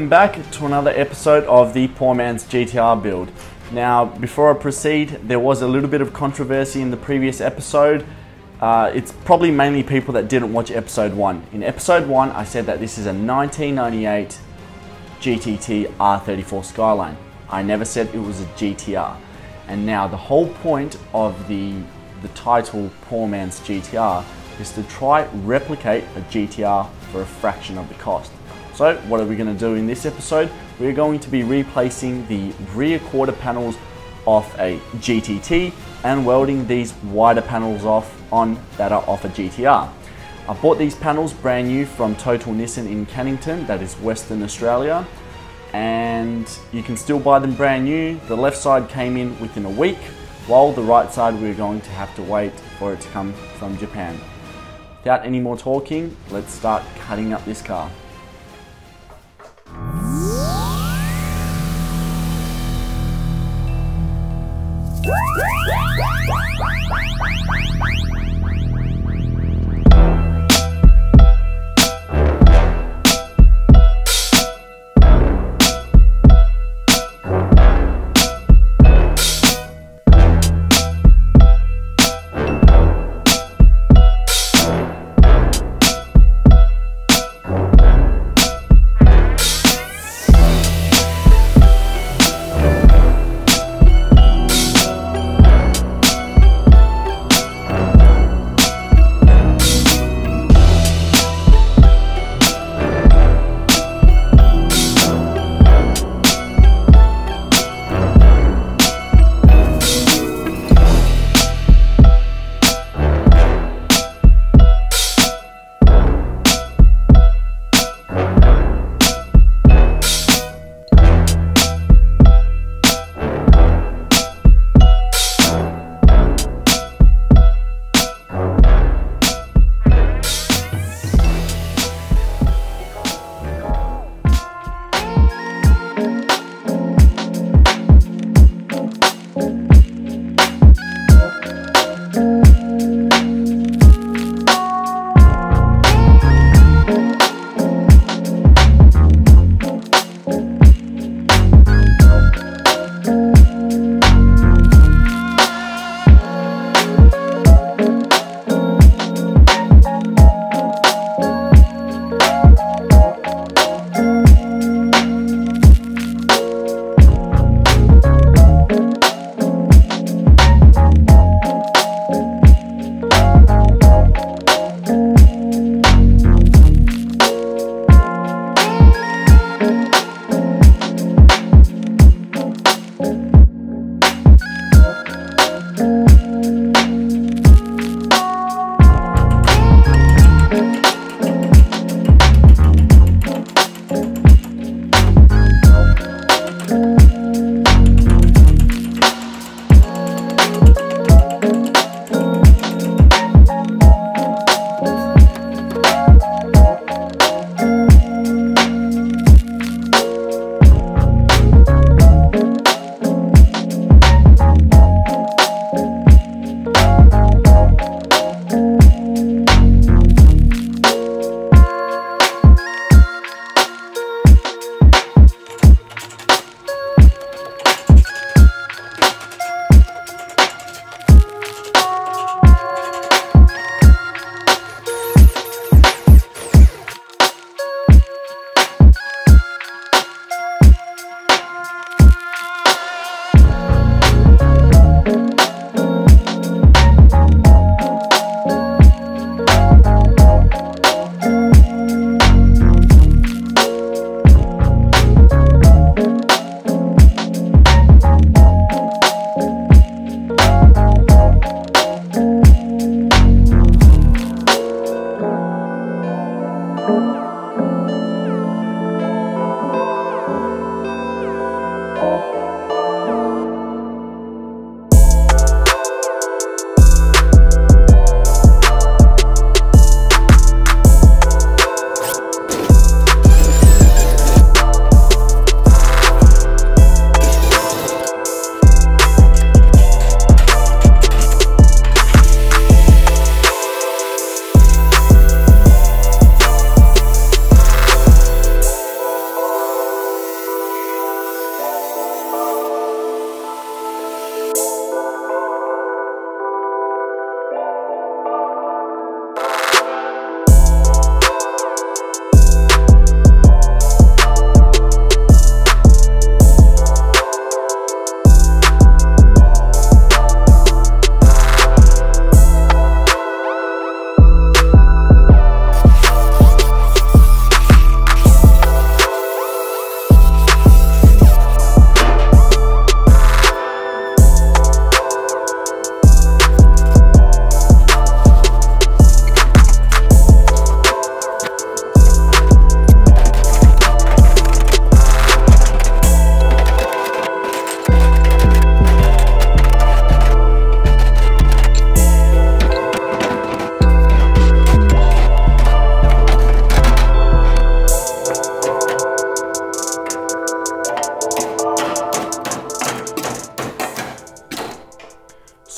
welcome back to another episode of the Poor Man's GTR build. Now, before I proceed, there was a little bit of controversy in the previous episode. Uh, it's probably mainly people that didn't watch episode 1. In episode 1, I said that this is a 1998 GTT R34 Skyline. I never said it was a GTR. And now the whole point of the, the title Poor Man's GTR is to try replicate a GTR for a fraction of the cost. So what are we going to do in this episode? We're going to be replacing the rear quarter panels off a GTT and welding these wider panels off on that are off a GTR. I bought these panels brand new from Total Nissan in Cannington, that is Western Australia, and you can still buy them brand new. The left side came in within a week, while the right side we're going to have to wait for it to come from Japan. Without any more talking, let's start cutting up this car. Bye.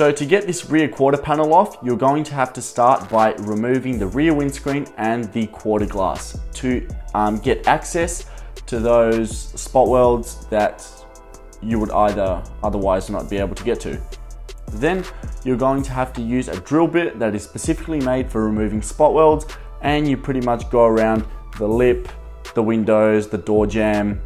So to get this rear quarter panel off, you're going to have to start by removing the rear windscreen and the quarter glass to um, get access to those spot welds that you would either otherwise not be able to get to. Then you're going to have to use a drill bit that is specifically made for removing spot welds and you pretty much go around the lip, the windows, the door jamb,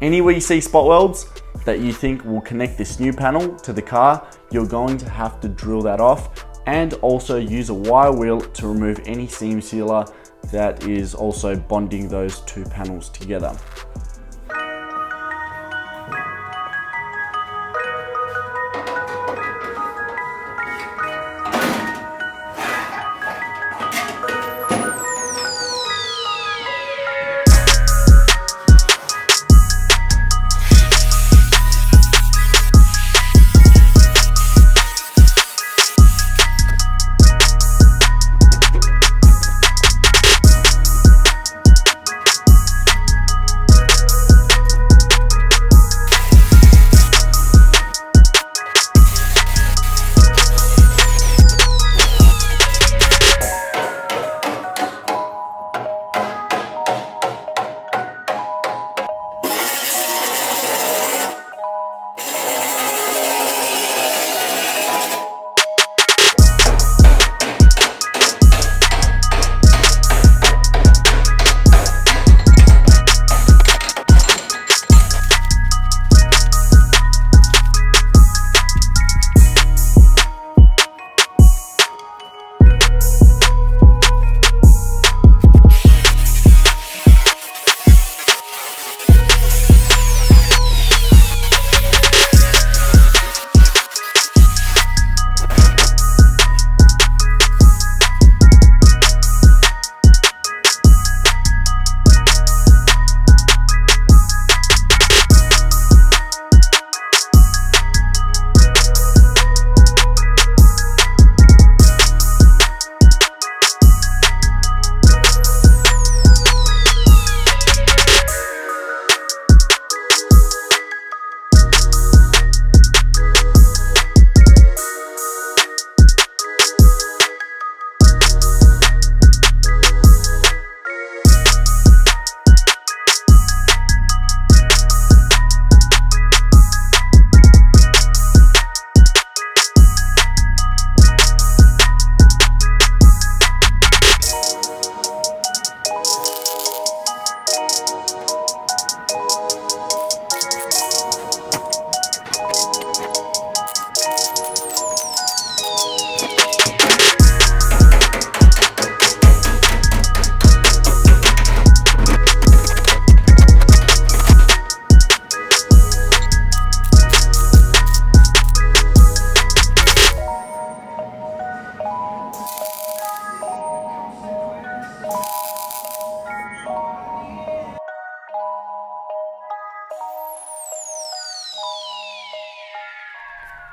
anywhere you see spot welds that you think will connect this new panel to the car, you're going to have to drill that off and also use a wire wheel to remove any seam sealer that is also bonding those two panels together.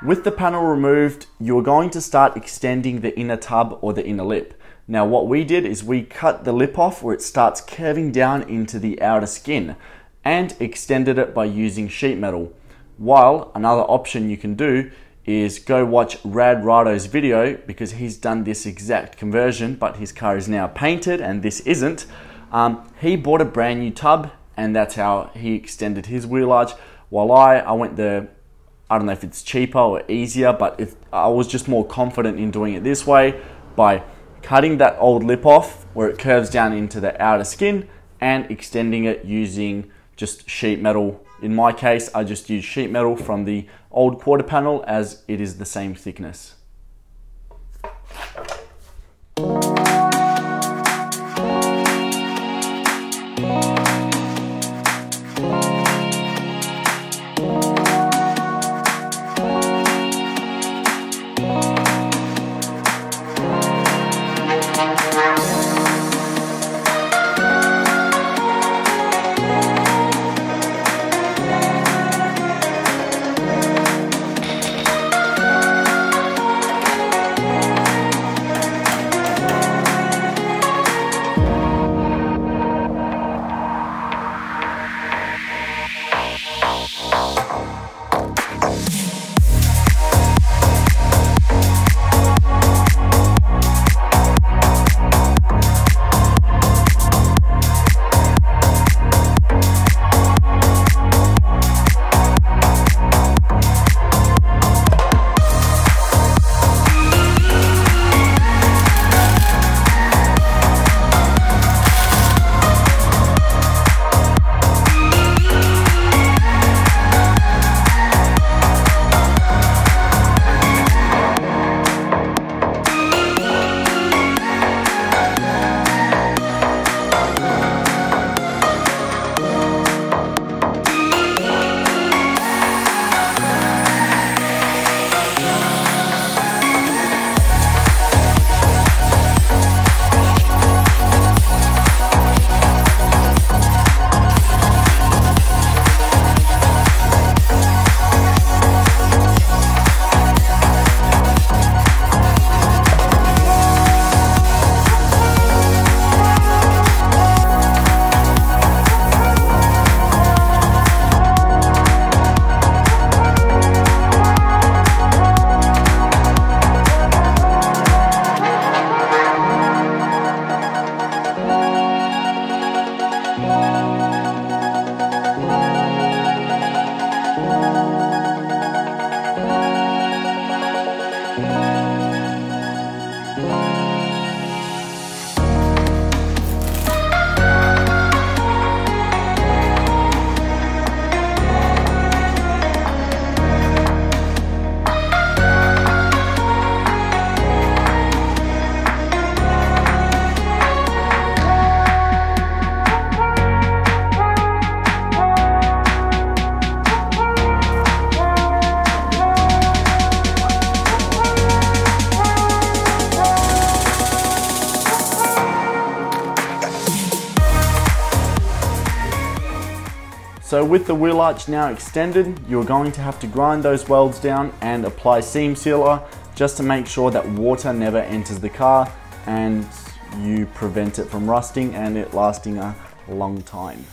With the panel removed, you're going to start extending the inner tub or the inner lip. Now what we did is we cut the lip off where it starts curving down into the outer skin and extended it by using sheet metal. While another option you can do is go watch Rad Rado's video because he's done this exact conversion, but his car is now painted and this isn't. Um, he bought a brand new tub and that's how he extended his wheel arch. While I, I went the I don't know if it's cheaper or easier, but if I was just more confident in doing it this way by cutting that old lip off where it curves down into the outer skin and extending it using just sheet metal. In my case, I just use sheet metal from the old quarter panel as it is the same thickness. So with the wheel arch now extended, you're going to have to grind those welds down and apply seam sealer just to make sure that water never enters the car and you prevent it from rusting and it lasting a long time.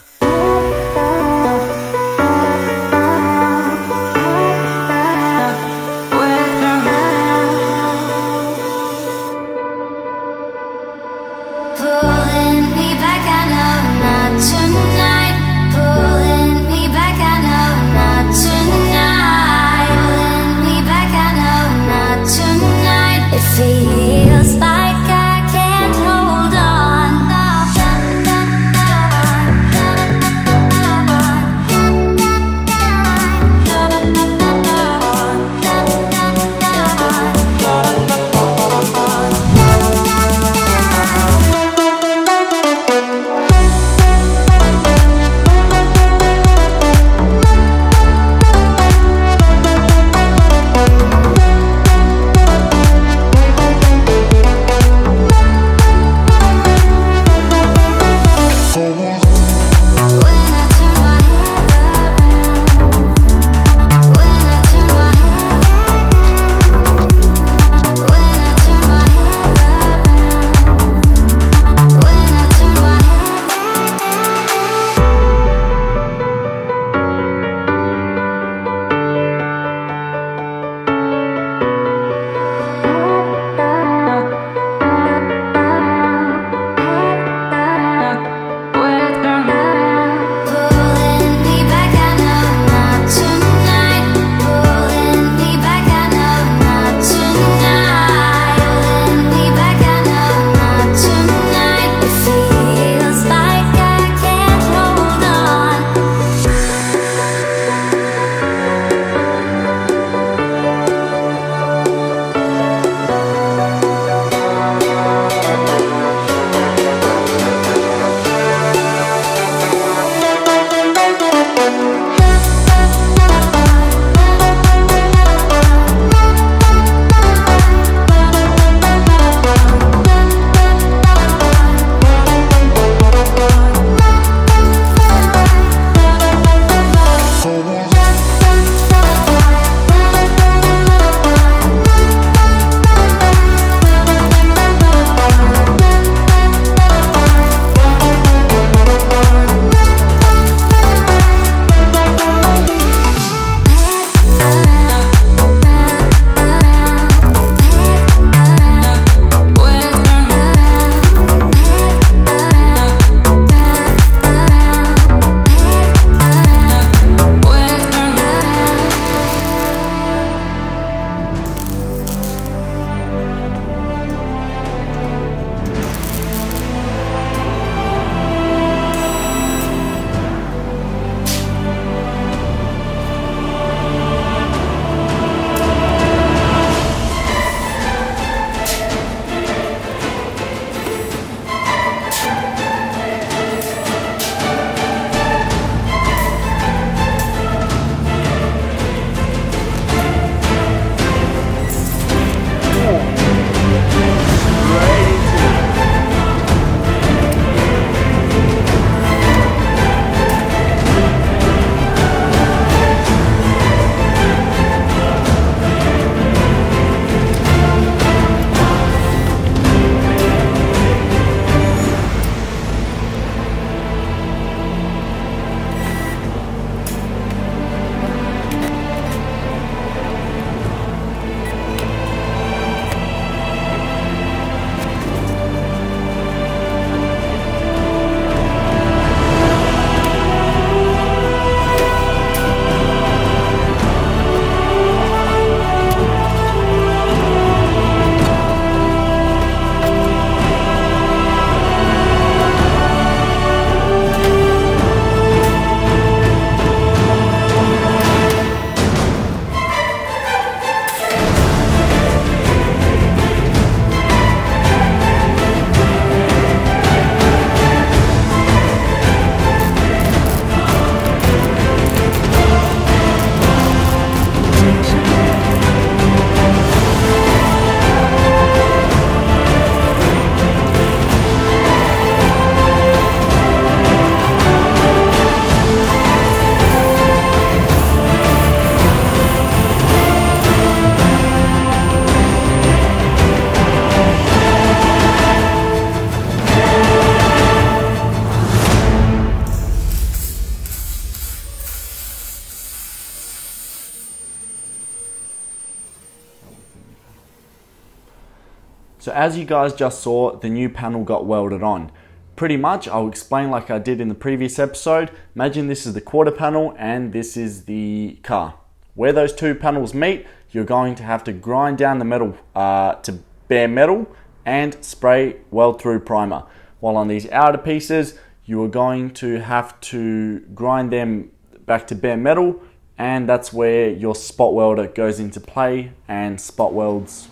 As you guys just saw, the new panel got welded on. Pretty much, I'll explain like I did in the previous episode. Imagine this is the quarter panel and this is the car. Where those two panels meet, you're going to have to grind down the metal uh, to bare metal and spray weld through primer. While on these outer pieces, you are going to have to grind them back to bare metal and that's where your spot welder goes into play and spot welds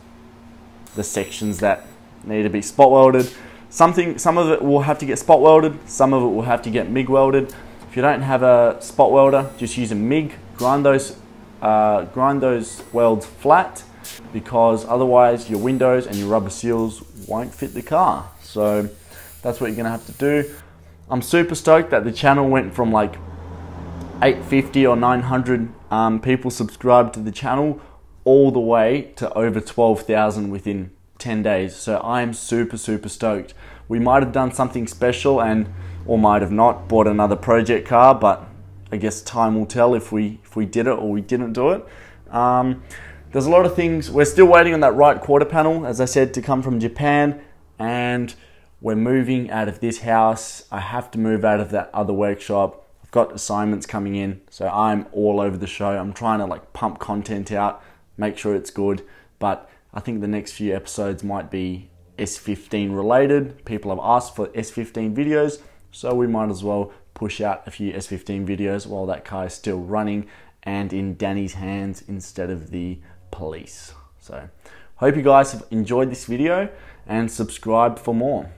the sections that need to be spot welded. Something, some of it will have to get spot welded, some of it will have to get MIG welded. If you don't have a spot welder, just use a MIG, grind those, uh, grind those welds flat because otherwise your windows and your rubber seals won't fit the car. So that's what you're gonna have to do. I'm super stoked that the channel went from like 850 or 900 um, people subscribed to the channel all the way to over 12,000 within 10 days. So I am super, super stoked. We might have done something special and or might have not bought another project car, but I guess time will tell if we if we did it or we didn't do it. Um, there's a lot of things. We're still waiting on that right quarter panel, as I said, to come from Japan, and we're moving out of this house. I have to move out of that other workshop. I've got assignments coming in, so I'm all over the show. I'm trying to like pump content out make sure it's good. But I think the next few episodes might be S15 related. People have asked for S15 videos, so we might as well push out a few S15 videos while that car is still running and in Danny's hands instead of the police. So, hope you guys have enjoyed this video and subscribe for more.